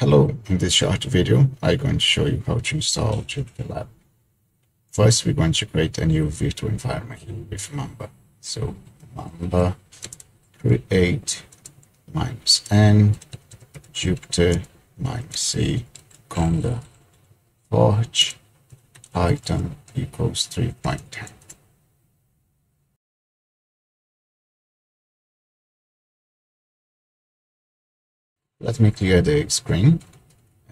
Hello, in this short video, I'm going to show you how to install Jupyter Lab. First, we're going to create a new virtual environment with Mamba. So, Mamba create minus n Jupyter minus c conda forge python equals 3.10. Let me clear the screen.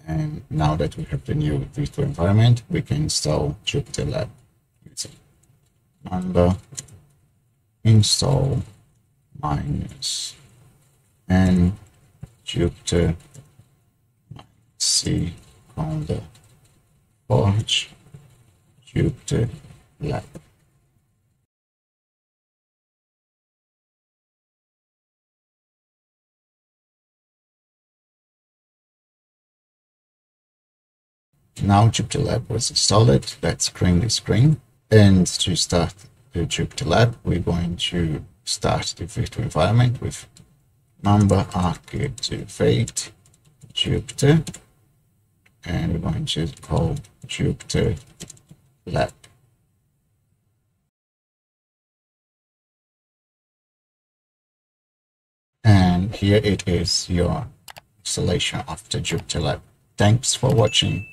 And now that we have the new virtual environment, we can install Jupyter Lab using Mamba install minus n Jupyter c conda forge Jupyter Lab. Now Jupyter Lab was installed. Let's clean the screen. And to start the Jupyter Lab, we're going to start the virtual environment with Mamba activate Jupyter. And we're going to call Jupyter Lab. And here it is your installation of the Jupyter Lab. Thanks for watching.